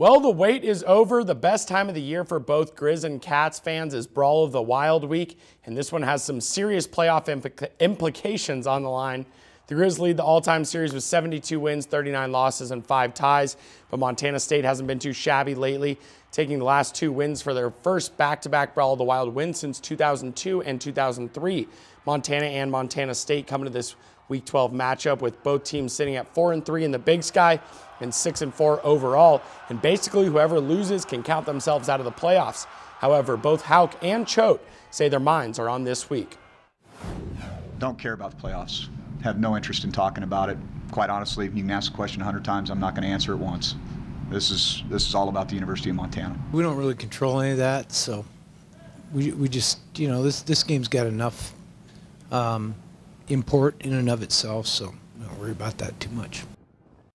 Well, the wait is over. The best time of the year for both Grizz and Cats fans is Brawl of the Wild week, and this one has some serious playoff implica implications on the line. The Grizz lead the all-time series with 72 wins, 39 losses, and five ties, but Montana State hasn't been too shabby lately, taking the last two wins for their first back-to-back -back Brawl of the Wild win since 2002 and 2003. Montana and Montana State coming to this Week 12 matchup with both teams sitting at 4 and 3 in the Big Sky and 6 and 4 overall. And basically, whoever loses can count themselves out of the playoffs. However, both Hauck and Choate say their minds are on this week. Don't care about the playoffs. Have no interest in talking about it. Quite honestly, if you can ask a question 100 times, I'm not going to answer it once. This is this is all about the University of Montana. We don't really control any of that, so we, we just you know this this game's got enough um, import in and of itself, so don't worry about that too much.